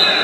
Yeah.